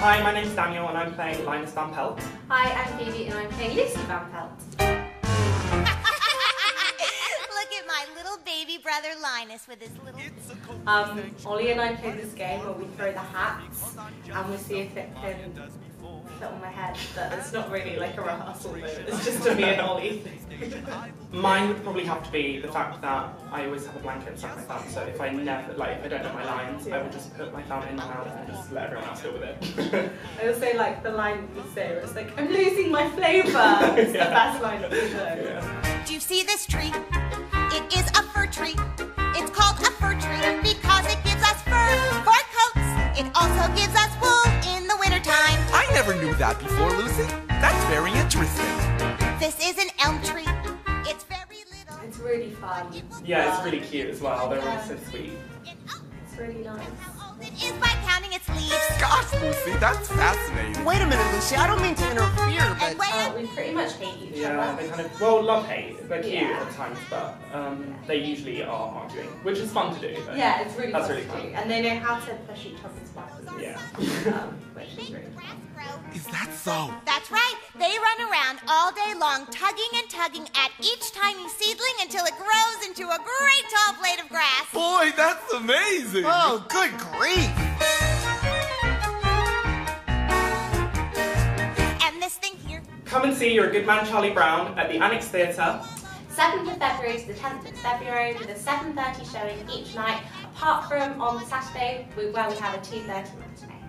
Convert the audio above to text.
Hi, my name's Daniel and I'm playing Linus Van Pelt. Hi, I'm Phoebe and I'm playing Lucy Van Pelt. At my little baby brother Linus with his little. Um, Ollie and I play this game where we throw the hats and we see if it can fit on my head, but it's not really like a rehearsal moment, it's just a me and Ollie. Mine would probably have to be the fact that I always have a blanket stuck my thumb, so if I never, like, if I don't know my lines, I would just put my thumb in my mouth and just let everyone else deal with it. I also like the line that you say where it's like, I'm losing my flavour! It's the Yeah. best line of the show. yeah. Do you see this tree? Never knew that before, Lucy. That's very interesting. This is an elm tree. It's very little. It's really fun. Yeah, it's really cute as well, they're all so sweet. Oh. It's really nice. It is by counting its leaves. Gosh, Lucy, that's fascinating. Wait a minute, Lucy. I don't mean to interfere, but when Uh, we pretty much hate each other. Yeah, they kind of, well, love hate. They're cute Yeah. at times, but um, they usually are arguing, which is fun to do. But Yeah, it's really That's fun really to fun. do. And they know how to push each other's buttons. Yeah. Um, which is really fun. Is that so? That's right. They run around all day long, tugging and tugging at each tiny seedling until it grows into a great tall blade of grass. Boy, that's amazing. oh, good grief! Come and see Your Good Man Charlie Brown at the Annex Theatre 7th of February to the 10th of February with a 7.30 showing each night, apart from on Saturday where we have a 2.30 matinee.